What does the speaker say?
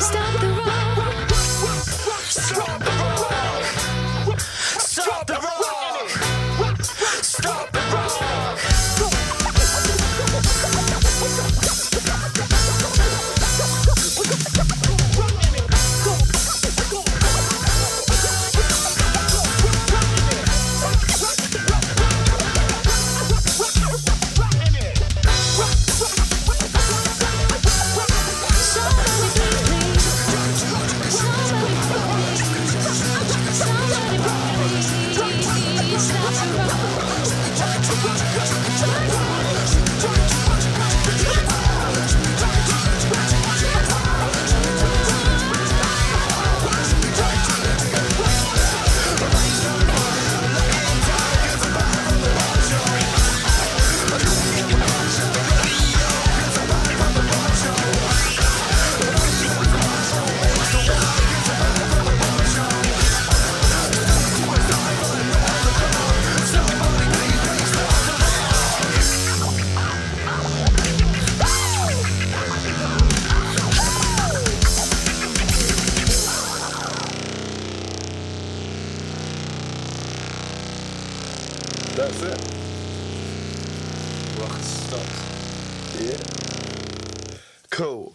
Stop the Cause, cause, That's it. Rock stops. Yeah. Cool.